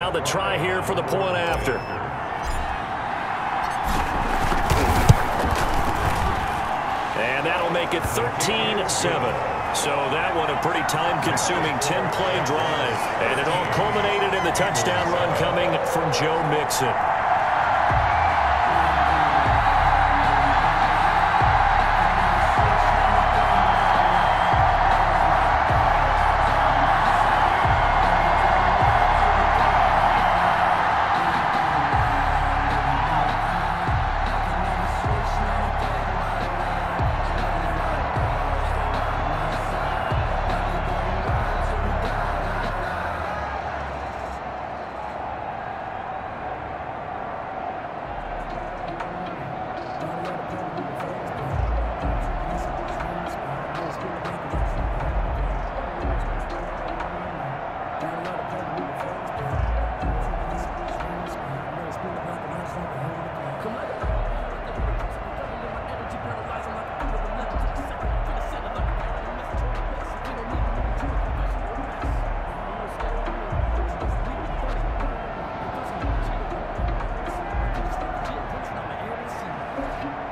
Now the try here for the point after. And that'll make it 13-7. So that one a pretty time-consuming 10-play drive. And it all culminated in the touchdown run coming from Joe Mixon. Bye.